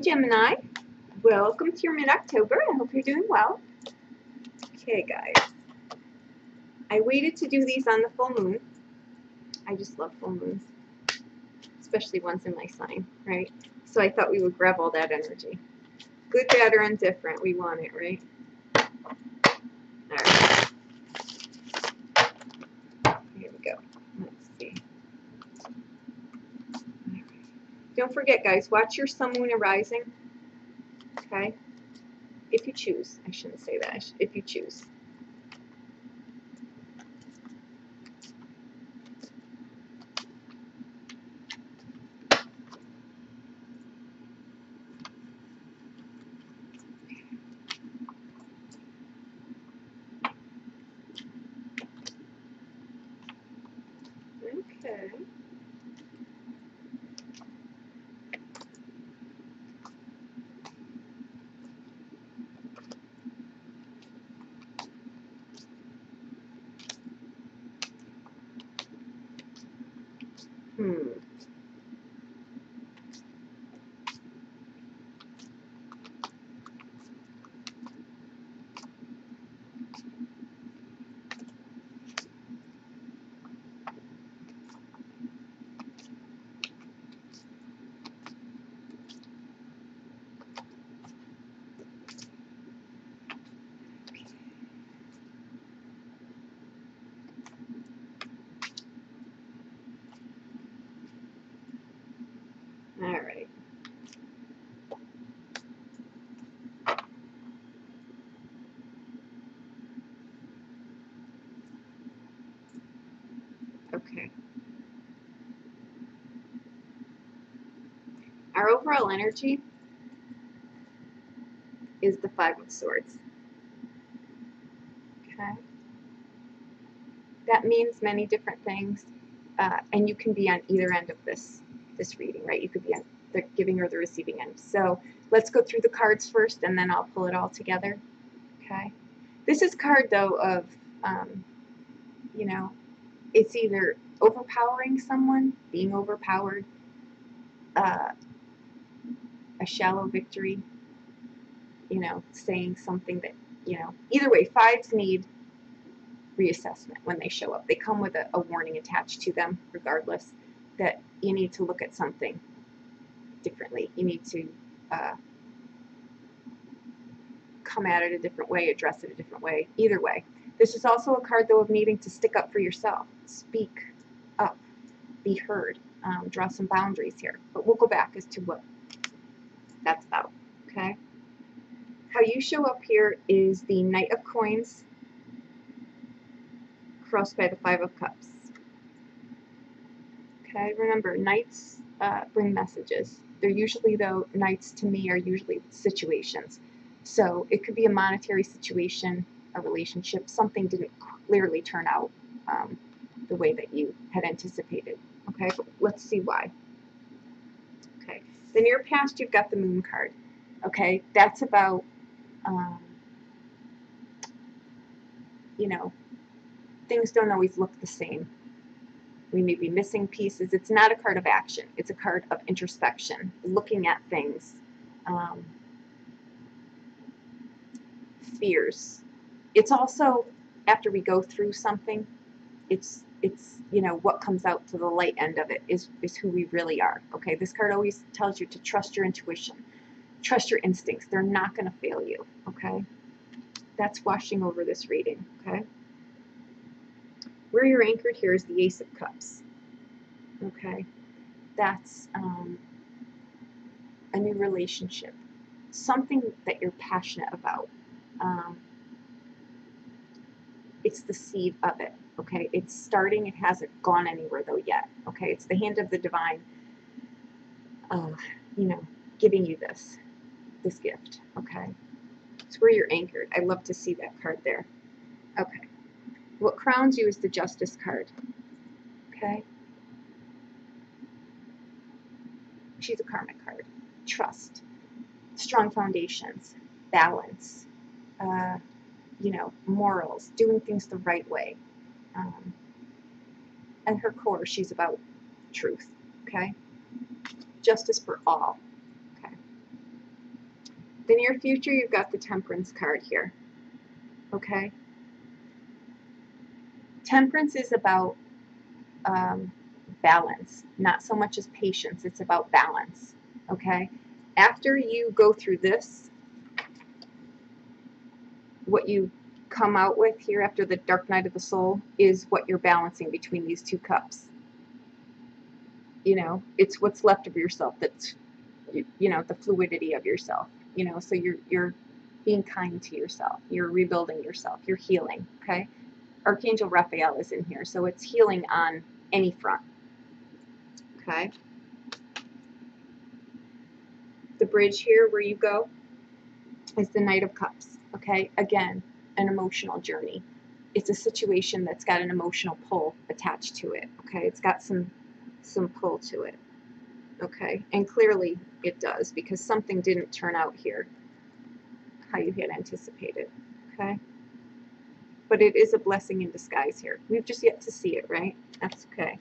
Gemini. Welcome to your mid-October. I hope you're doing well. Okay, guys. I waited to do these on the full moon. I just love full moons, especially ones in my sign, right? So I thought we would grab all that energy. Good, bad, or indifferent. We want it, right? All right. Here we go. Let's see. All right. Don't forget, guys, watch your sun, moon, and rising. Okay? If you choose. I shouldn't say that. If you choose. Okay. Hmm. All right. Okay. Our overall energy is the Five of Swords. Okay. That means many different things, uh, and you can be on either end of this this reading, right? You could be on the giving or the receiving end. So let's go through the cards first, and then I'll pull it all together. Okay. This is card though of, um, you know, it's either overpowering someone, being overpowered, uh, a shallow victory, you know, saying something that, you know, either way, fives need reassessment when they show up. They come with a, a warning attached to them, regardless, that you need to look at something differently. You need to uh, come at it a different way, address it a different way. Either way. This is also a card, though, of needing to stick up for yourself. Speak up. Be heard. Um, draw some boundaries here. But we'll go back as to what that's about. Okay? How you show up here is the Knight of Coins crossed by the Five of Cups. Okay, remember, knights uh, bring messages. They're usually, though, knights to me are usually situations. So it could be a monetary situation, a relationship, something didn't clearly turn out um, the way that you had anticipated. Okay, let's see why. Okay, then your past, you've got the moon card. Okay, that's about, um, you know, things don't always look the same. We may be missing pieces. It's not a card of action. It's a card of introspection, looking at things, um, fears. It's also after we go through something, it's it's you know what comes out to the light end of it is is who we really are. Okay, this card always tells you to trust your intuition, trust your instincts. They're not going to fail you. Okay, that's washing over this reading. Okay. Where you're anchored here is the Ace of Cups. Okay, that's um, a new relationship, something that you're passionate about. Um, it's the seed of it. Okay, it's starting. It hasn't gone anywhere though yet. Okay, it's the hand of the divine. Uh, you know, giving you this, this gift. Okay, it's where you're anchored. I love to see that card there. Okay. What crowns you is the Justice card. Okay? She's a karmic card. Trust. Strong foundations. Balance. Uh, you know, morals. Doing things the right way. Um, and her core, she's about truth. Okay? Justice for all. Okay? The near future, you've got the temperance card here. Okay? Temperance is about um, balance, not so much as patience. It's about balance. Okay? After you go through this, what you come out with here after the dark night of the soul is what you're balancing between these two cups. You know, it's what's left of yourself that's, you, know, the fluidity of yourself. You know, so you're you're being kind to yourself. You're rebuilding yourself. You're healing. Okay. Archangel Raphael is in here, so it's healing on any front. Okay. The bridge here where you go is the Knight of Cups. Okay. Again, an emotional journey. It's a situation that's got an emotional pull attached to it. Okay. It's got some some pull to it. Okay. And clearly it does because something didn't turn out here how you had anticipated. Okay. But it is a blessing in disguise here. We've just yet to see it, right? That's okay.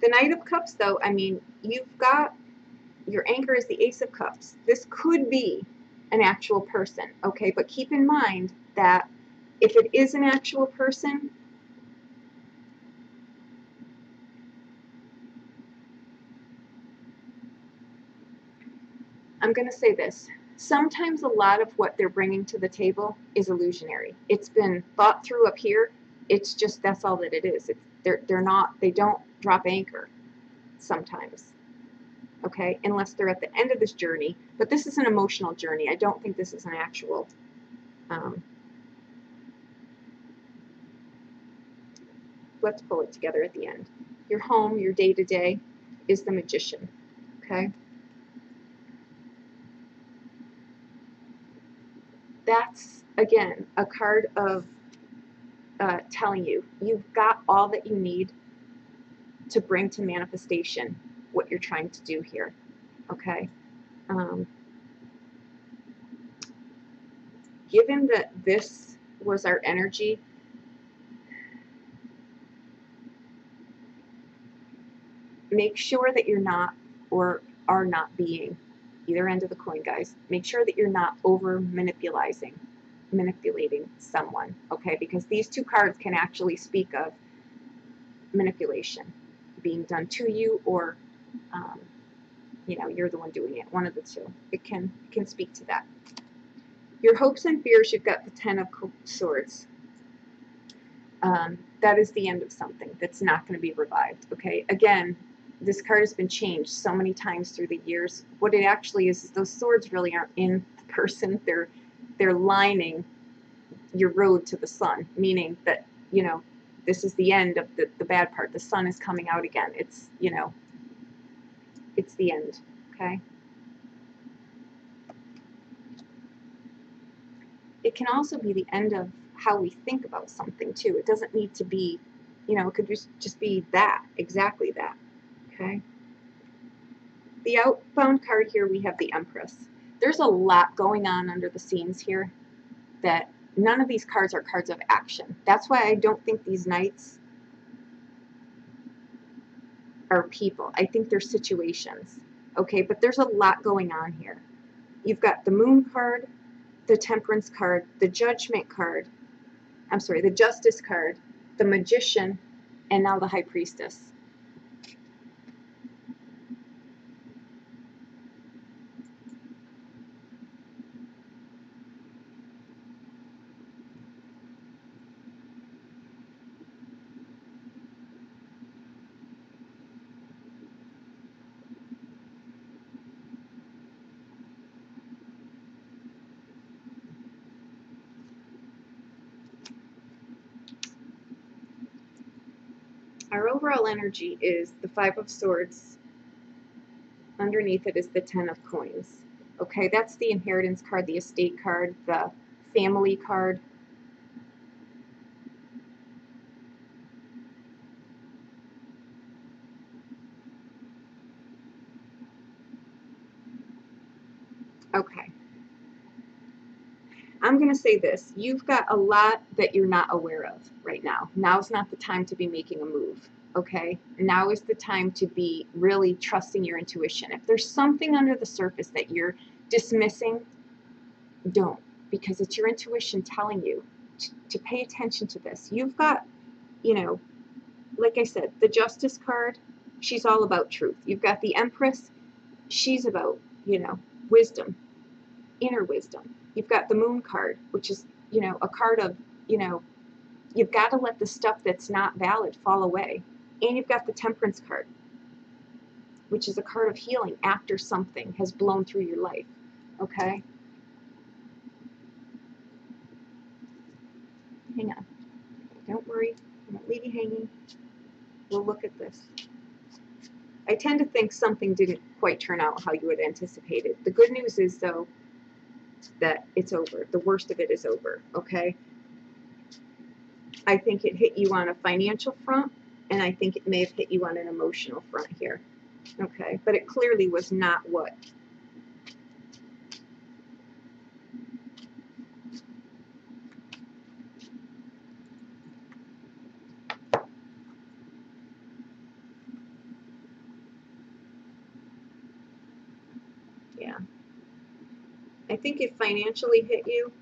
The Knight of Cups, though, I mean, you've got your anchor is the Ace of Cups. This could be an actual person, okay? But keep in mind that if it is an actual person, I'm going to say this. Sometimes a lot of what they're bringing to the table is illusionary. It's been thought through up here. It's just that's all that it is. It's, they're they're not they don't drop anchor sometimes. Okay, unless they're at the end of this journey. But this is an emotional journey. I don't think this is an actual. Um, let's pull it together at the end. Your home, your day to day, is the magician. Okay. that's again a card of uh, telling you you've got all that you need to bring to manifestation what you're trying to do here. Okay. Um, given that this was our energy, make sure that you're not or are not being either end of the coin, guys. Make sure that you're not over manipulating, manipulating someone, okay? Because these two cards can actually speak of manipulation being done to you or, um, you know, you're the one doing it. One of the two. It can can speak to that. Your hopes and fears. You've got the Ten of Swords. Um, that is the end of something that's not going to be revived. Okay. Again, this card has been changed so many times through the years. What it actually is, is those swords really aren't in the person. They're they're lining your road to the sun, meaning that, you know, this is the end of the, the bad part. The sun is coming out again. It's, you know, it's the end, okay? It can also be the end of how we think about something, too. It doesn't need to be, you know, it could just, just be that, exactly that. Okay. The outbound card here, we have the Empress. There's a lot going on under the scenes here that none of these cards are cards of action. That's why I don't think these knights are people. I think they're situations. Okay, but there's a lot going on here. You've got the Moon card, the Temperance card, the Judgment card, I'm sorry, the Justice card, the Magician, and now the High Priestess. Our overall energy is the Five of Swords. Underneath it is the Ten of Coins. Okay, that's the inheritance card, the estate card, the family card. Okay. I'm going to say this. You've got a lot that you're not aware of right now. Now's not the time to be making a move. Okay, now is the time to be really trusting your intuition. If there's something under the surface that you're dismissing, don't, because it's your intuition telling you to, to pay attention to this. You've got, you know, like I said, the Justice card, she's all about truth. You've got the Empress, she's about, you know, wisdom, inner wisdom. You've got the Moon card, which is, you know, a card of, you know, you've got to let the stuff that's not valid fall away. And you've got the Temperance card, which is a card of healing after something has blown through your life. Okay? Hang on. Don't worry. I won't leave you hanging. We'll look at this. I tend to think something didn't quite turn out how you had anticipated. The good news is, though, that it's over. The worst of it is over, okay? I think it hit you on a financial front, and I think it may have hit you on an emotional front here. Okay, but it clearly was not what Yeah. I think it financially hit you.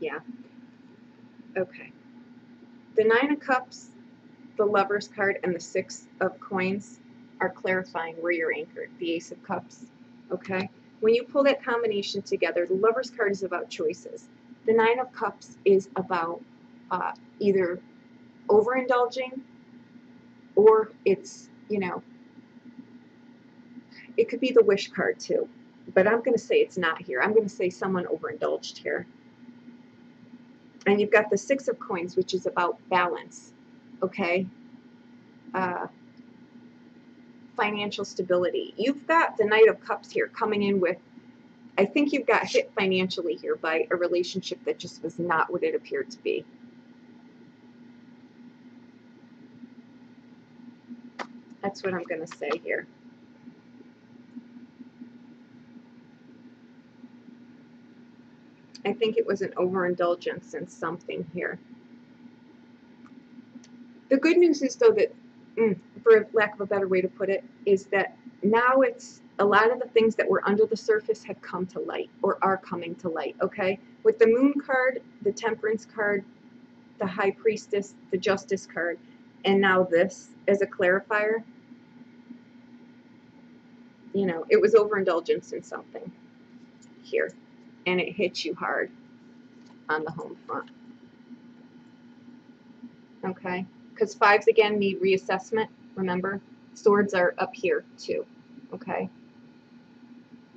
Yeah. Okay. The Nine of Cups, the Lover's card, and the Six of Coins are clarifying where you're anchored. The Ace of Cups. Okay? When you pull that combination together, the Lover's card is about choices. The Nine of Cups is about uh, either overindulging or it's, you know, it could be the Wish card too. But I'm going to say it's not here. I'm going to say someone overindulged here. And you've got the Six of Coins, which is about balance, okay? Uh, financial stability. You've got the Knight of Cups here coming in with, I think you've got hit financially here by a relationship that just was not what it appeared to be. That's what I'm going to say here. I think it was an overindulgence in something here. The good news is, though, that, mm, for lack of a better way to put it, is that now it's a lot of the things that were under the surface have come to light or are coming to light, okay? With the Moon card, the Temperance card, the High Priestess, the Justice card, and now this as a clarifier, you know, it was overindulgence in something here and it hits you hard on the home front. Okay? Because fives again need reassessment, remember? Swords are up here too. Okay?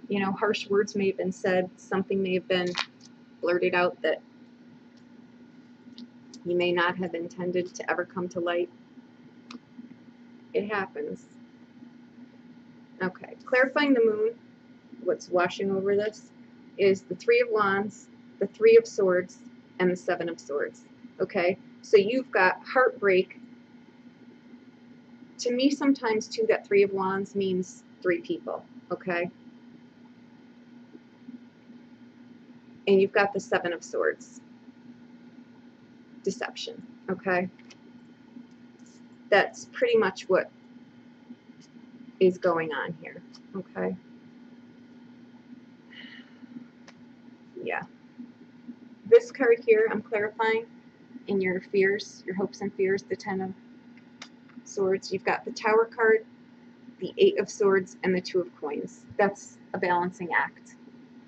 You know, harsh words may have been said, something may have been blurted out that you may not have intended to ever come to light. It happens. Okay, clarifying the moon, what's washing over this is the Three of Wands, the Three of Swords, and the Seven of Swords. Okay? So you've got heartbreak. To me, sometimes, too, that Three of Wands means three people. Okay? And you've got the Seven of Swords. Deception. Okay? That's pretty much what is going on here. Okay? yeah. This card here, I'm clarifying in your fears, your hopes and fears, the Ten of Swords. You've got the Tower card, the Eight of Swords, and the Two of Coins. That's a balancing act.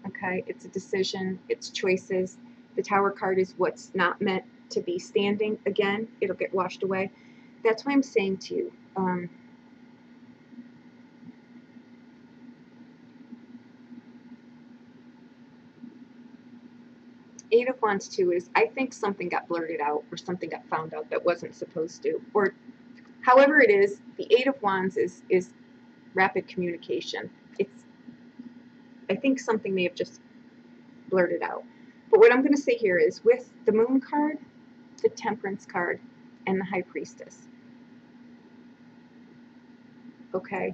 Okay, it's a decision, it's choices. The Tower card is what's not meant to be standing again. It'll get washed away. That's why I'm saying to you, um, Eight of Wands too is I think something got blurted out or something got found out that wasn't supposed to. Or however it is, the Eight of Wands is is rapid communication. It's, I think something may have just blurted out. But what I'm going to say here is with the moon card, the temperance card, and the high priestess. Okay?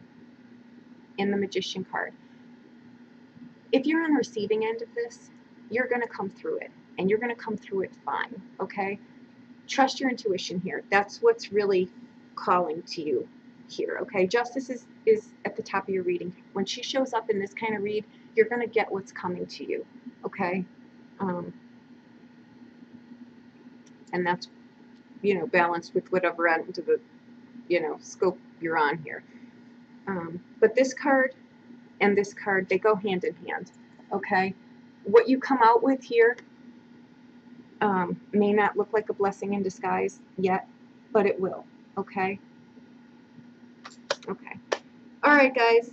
And the magician card. If you're on the receiving end of this, you're going to come through it. And you're going to come through it fine. Okay? Trust your intuition here. That's what's really calling to you here. Okay? Justice is, is at the top of your reading. When she shows up in this kind of read, you're going to get what's coming to you. Okay? Um, and that's you know balanced with whatever end of the you know scope you're on here um, but this card and this card they go hand in hand okay what you come out with here um, may not look like a blessing in disguise yet but it will okay okay all right guys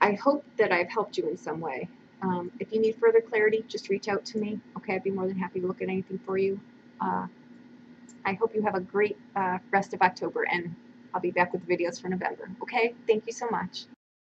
I hope that I've helped you in some way um, if you need further clarity, just reach out to me. Okay, I'd be more than happy to look at anything for you. Uh, I hope you have a great uh, rest of October, and I'll be back with videos for November. Okay, thank you so much.